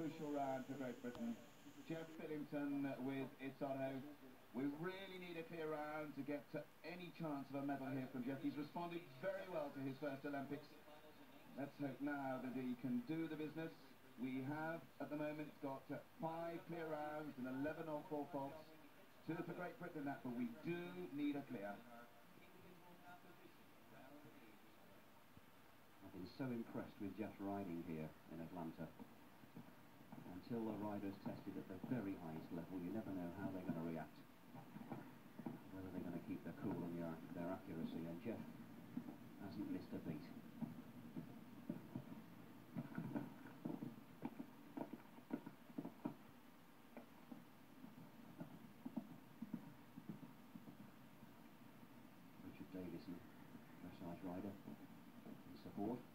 crucial round for Great Britain. Geoff Billington with It's Otto. We really need a clear round to get to any chance of a medal here from Geoff. He's responded very well to his first Olympics. Let's hope now that he can do the business. We have, at the moment, got five clear rounds and 11 or four faults. Two for Great Britain, that, but we do need a clear. I've been so impressed with Geoff riding here in Atlanta. Until the rider's tested at the very highest level, you never know how they're going to react. Whether they're going to keep their cool and their, their accuracy, and Geoff hasn't missed a beat. Richard Davison, dressage rider, in support.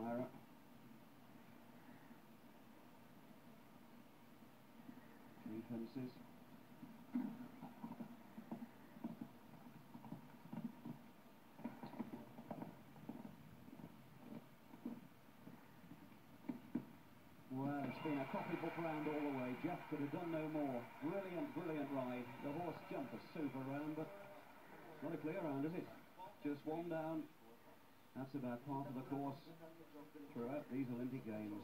Pyra. Three. Well, it's been a copybook round all the way. Geoff could have done no more. Brilliant, brilliant ride. The horse jumped a super round, but not a clear round, is it? Just one down. That's about part of the course throughout these Olympic Games.